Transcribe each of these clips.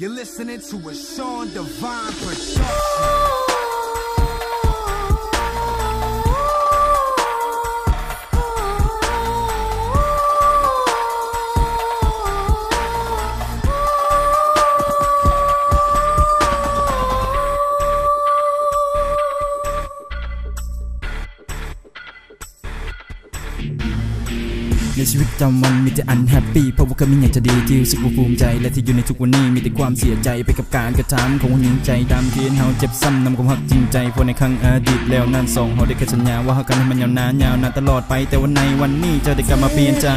You're listening to a Sean Divine production. ในชีวิตประจำวันมีแต่อันแฮปปี้เพราะว่าเคยมีอยากจะดีที่รู้สึกภูมิใจ และที่อยู่ในทุกวันนี้มีแต่ความเสียใจไปกับการกระทำของคนหญิงใจดำที่เฮาเจ็บซ้ำนำความหักจริงใจเพราะในครั้งอดีตแล้วนั่นสองเฮาได้แค่สัญญาว่าเฮากันให้มันยาวนานยาวนานตลอดไปแต่วันในวันนี้เจะได้กลับมาเปลี่ยนใจ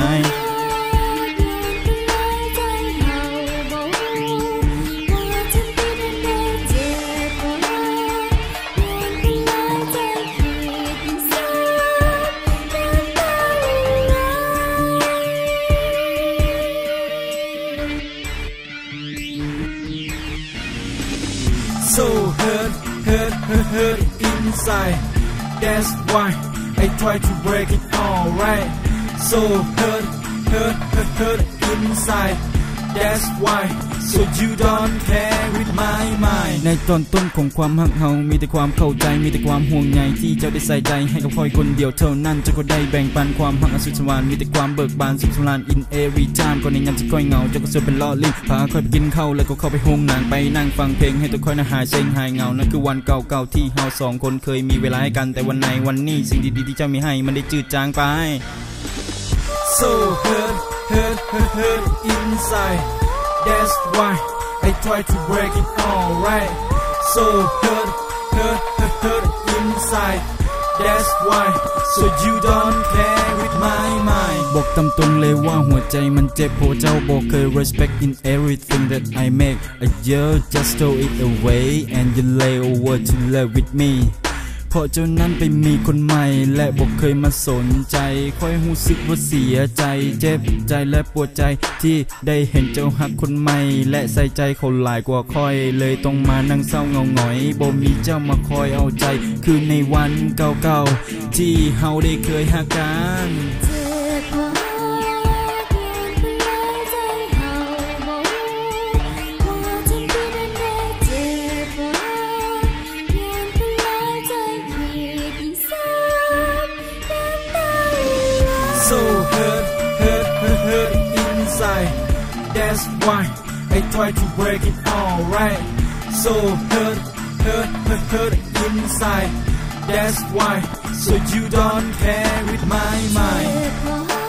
so hurt hurt hurt hurt inside. That's why I try to break it all right. So hurt hurt hurt hurt inside. That's why so you don't care with my mind ในตอนต้นของความหักเฮามีแต่ความเข้าใจมีแต่ความห่วงใยที่เจ้าได้ใส่ใจให้กับคอยคนเดียวเท่านั้นเจ้าก็ได้แบ่งปันความหักอสุสวานมีแต่ความเบิกบานสุขสำราญ in every time ก่อนในยามที่ก้อยเหงาเจ้าก็สวยเป็นล่อลิ้นพาคอยไปกินข้าวแล้วก็เข้าไปห้องนางไปนั่งฟังเพลงให้ตัวคอยน่าหายเซ็งหายเหงานั่นคือวันเก่าๆที่เฮาสองคนเคยมีเวลาให้กันแต่วันในวันนี้สิ่งดีๆที่เจ้ามีให้มันได้จืดจางไป so hurt hurt hurt hurt inside That's why I try to break it all right so hurt hurt hurt hurt inside That's why so you don't care with my mind บอกตามตรงเลยว่าหัวใจมันเจ็บเพราะเจ้าบอกเคย respect in everything that I make a year just throw it away and you lay over to love with me เพราะเจ้านั้นไปมีคนใหม่ และบอกเคยมาสนใจ ค่อยหูสึกว่าเสียใจเจ็บใจและปวดใจที่ได้เห็นเจ้าหักคนใหม่ และใส่ใจเขาหลายกว่าค่อย เลยต้องมานั่งเศร้าเงาหงอยบ่มีเจ้ามาคอยเอาใจ คือในวันเก่าๆที่เฮาได้เคยหักกัน so hurt hurt hurt hurt inside. That's why I try to break it all right so hurt hurt hurt hurt inside. That's why so you don't care with my mind